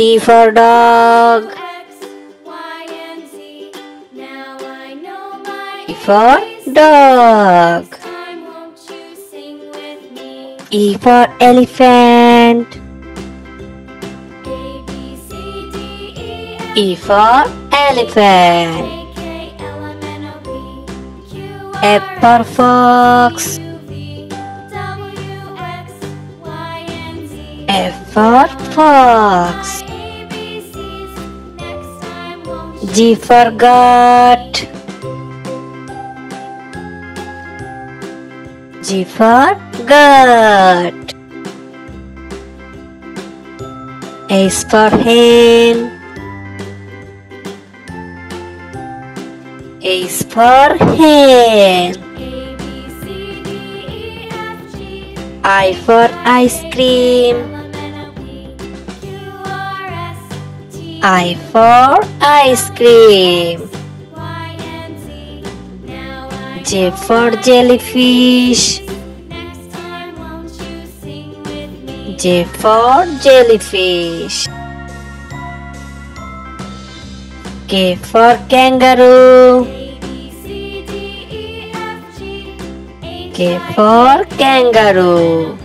D for dog. E for dog. E for elephant. E for elephant. F for fox. F for fox. G for goat. G for goat. H for hen. H for hen. I for ice cream. I for ice cream. J for jellyfish. J for jellyfish. K for kangaroo. K for kangaroo.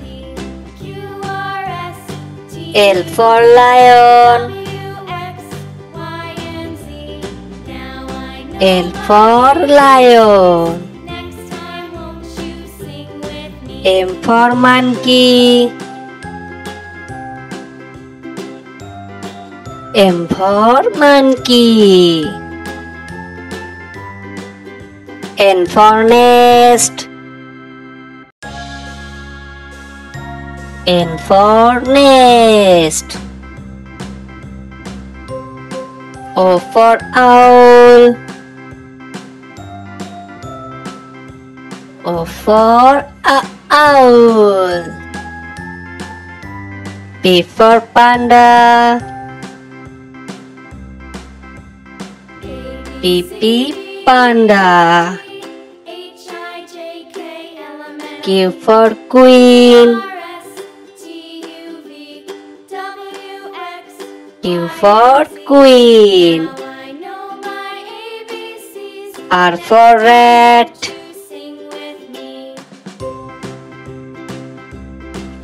L for lion. L for lion. M for monkey. M for monkey. N for nest. N for nest. O for owl. O for a owl. P for panda. P P panda. Q for queen. Q for queen. R for rat.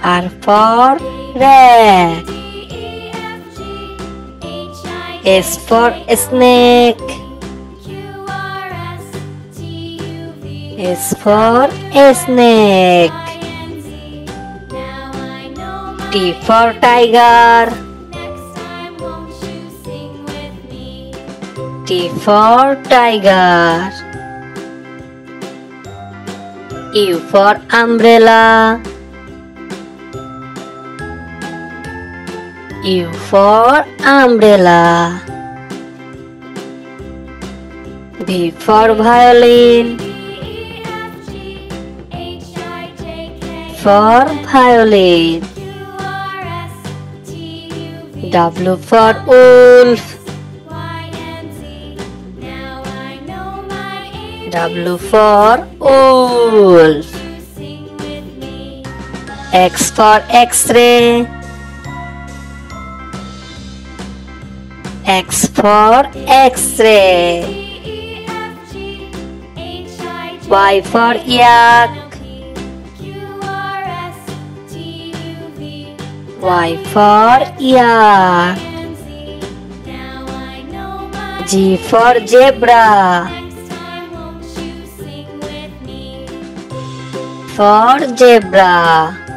R for rat. S for snake. S for snake. T for tiger. T for tiger. U for umbrella. U for umbrella. V for violin. For violin. W for wolf. W for wolf. X for X-ray. X for X-ray. Y for yak. Y for yak. G for zebra. For zebra.